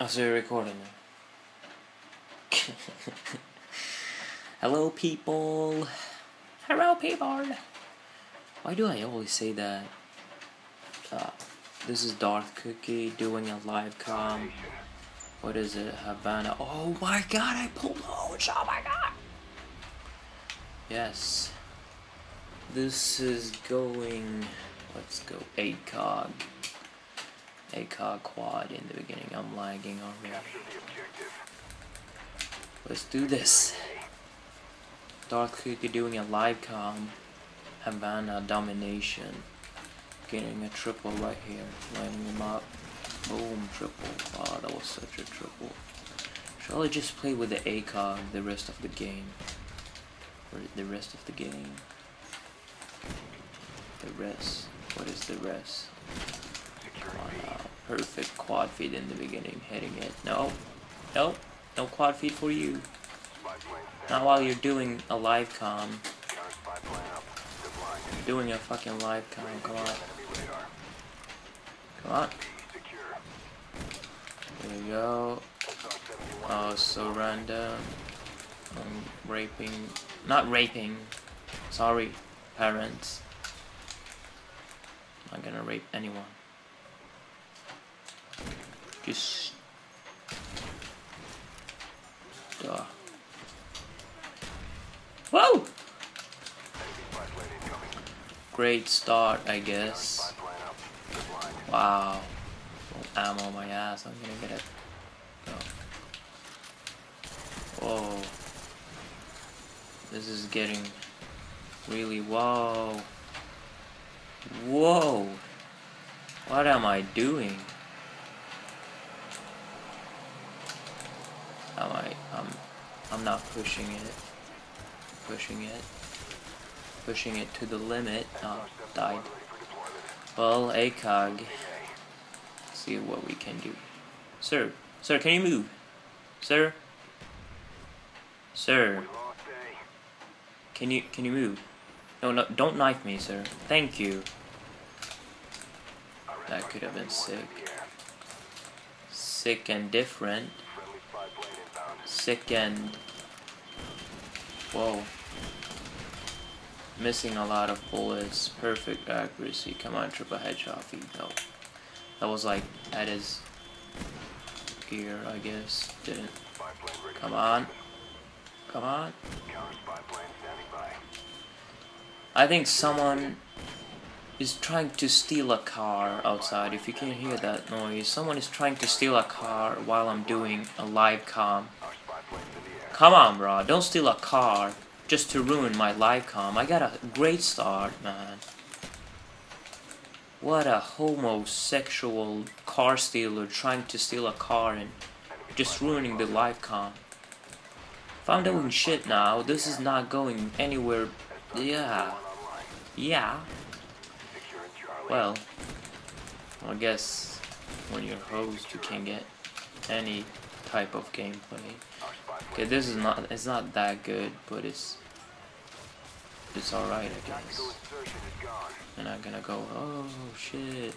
Oh, so you're recording now. Hello, people. Hello, people. Why do I always say that? Uh, this is Darth Cookiie doing a live com. What is it? Havana. Oh my god, I pulled Oach. Oh my god. Yes. This is going. Let's go. ACOG. ACOG quad in the beginning. I'm lagging on already. Let's do this. Darth Cookiie doing a live com. Havana domination. Getting a triple right here. Lining him up. Boom, triple. Wow, that was such a triple. Shall I just play with the A ACOG the rest of the game? For the rest of the game? The rest. What is the rest? Perfect quad feed in the beginning, hitting it. No. No. No quad feed for you. Not while you're doing a live com. Doing a fucking live com, come on. Come on. There you go. Oh, so random. I'm raping. Not raping. Sorry, parents. I'm not gonna rape anyone. Just. Duh. Whoa! Great start, I guess. Wow. Ammo on my ass, I'm gonna get it. Oh. Whoa. This is getting really whoa. Whoa. What am I doing? Am I I'm I'm not pushing it. Pushing it. Pushing it to the limit. Oh, died. Well, ACOG. See what we can do. Sir, sir, can you move? Sir? Sir. Can you can you move? No, no, don't knife me, sir. Thank you. That could have been sick. Sick and different. Sick and... Whoa. Missing a lot of bullets. Perfect accuracy. Come on, triple headshot feed. No. That was like at his gear, I guess. Didn't. Come on. Come on. I think someone is trying to steal a car outside. If you can hear that noise, someone is trying to steal a car while I'm doing a live com. Come on, bro. Don't steal a car just to ruin my live com. I got a great start, man. What a homosexual car stealer trying to steal a car and just ruining the live com. If I'm doing shit now, this is not going anywhere. Yeah. Yeah. Well, I guess when you're host, you can't get any type of gameplay. Okay, this is not, it's not that good, but it's, it's alright, I guess. And I'm gonna go, oh shit.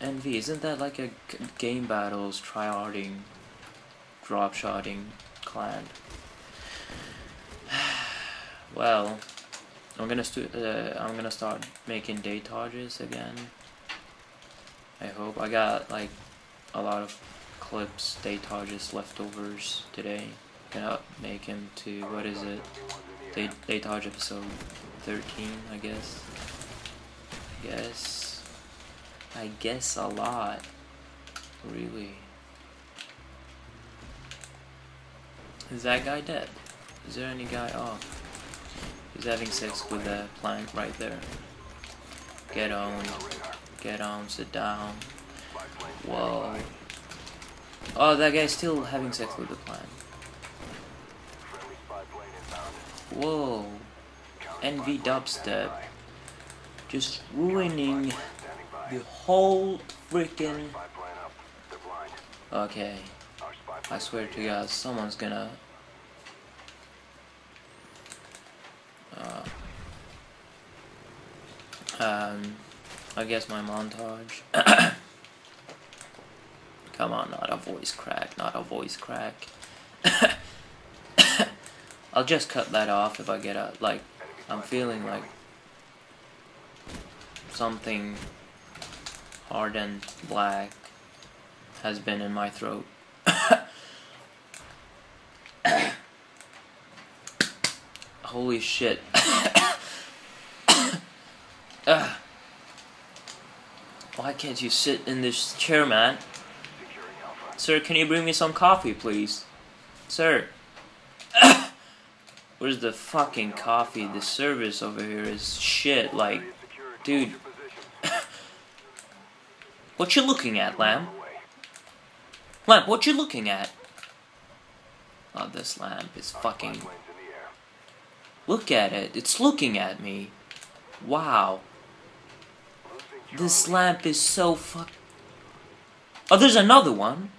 Envy, isn't that like a game battles, tryharding, drop shotting clan? well, I'm gonna uh, I'm gonna start making day again. I hope I got like a lot of clips, day targets leftovers today. Gonna make him to what is it? Day day target episode 13, I guess. I guess. I guess a lot. Really. Is that guy dead? Is there any guy? off? He's having sex with the plank right there. Get on. Get on, sit down. Whoa. Oh, that guy's still having sex with the plank. Whoa. NV dubstep. Just ruining the whole freaking... Okay. I swear to God, someone's gonna Uh, um, I guess my montage. Come on, not a voice crack, not a voice crack. I'll just cut that off if I get a, like, I'm feeling like something hard and black has been in my throat. Holy shit. Why can't you sit in this chair, man? Sir, can you bring me some coffee, please? Sir. Where's the fucking coffee? The service over here is shit. Like, dude. what you looking at, Lamb? Lamp, what you looking at? Oh, this lamp is fucking... Look at it. It's looking at me. Wow. This lamp is so fuck... Oh, there's another one.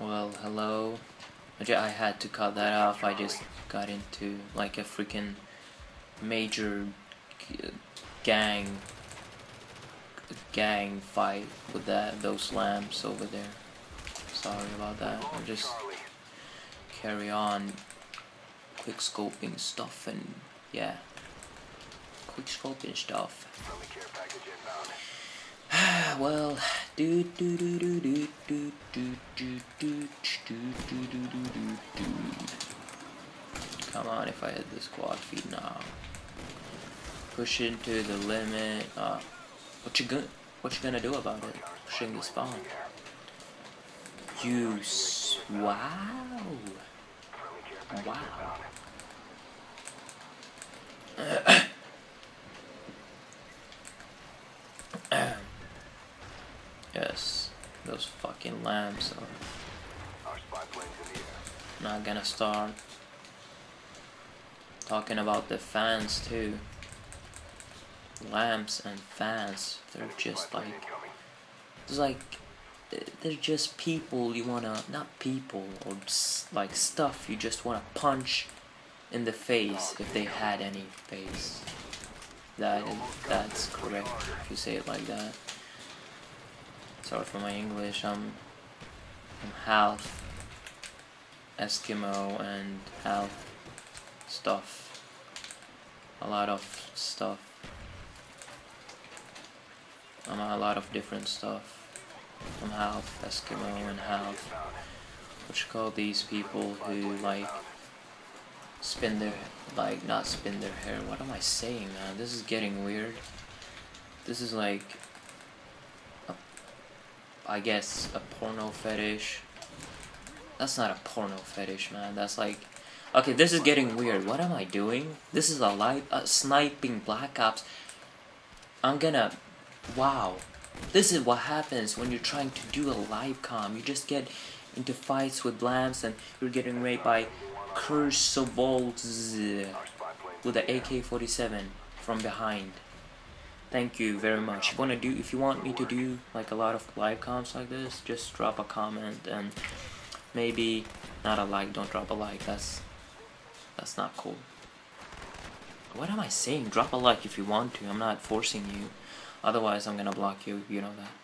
Well, hello. I had to cut that off. I just got into like a freaking major gang gang fight with that those lamps over there. Sorry about that. I'll just carry on quick scoping stuff and yeah. Quick scoping stuff. Well, do do do do do do do do do do do do do do Come on, if I hit the squad feed now. Push into the limit. Uh, what you gonna What you gonna do about it? Pushing the spawn. You wow. Wow. Yes, those fucking lamps are not gonna start. Talking about the fans too. Lamps and fans, they're just like, it's like, they're just people you wanna, not people, or like stuff you just wanna punch in the face if they had any face. That, that's correct if you say it like that. Sorry for my English. I'm, I'm half Eskimo and half stuff. A lot of stuff. I'm a lot of different stuff. I'm half Eskimo and half what you call these people who like spin their like not spin their hair. What am I saying, man? This is getting weird. This is like I guess a porno fetish. That's not a porno fetish, man. That's like, okay, this is getting weird. What am I doing? This is a live uh, sniping Black Ops. I'm gonna, wow. This is what happens when you're trying to do a live com. You just get into fights with lamps and you're getting raped by Kursovolts with the AK-47 from behind. Thank you very much. If you wanna do, if you want me to do like a lot of live comps like this, just drop a comment and maybe not a like. Don't drop a like. That's that's not cool. What am I saying? Drop a like if you want to. I'm not forcing you. Otherwise, I'm gonna block you. You know that.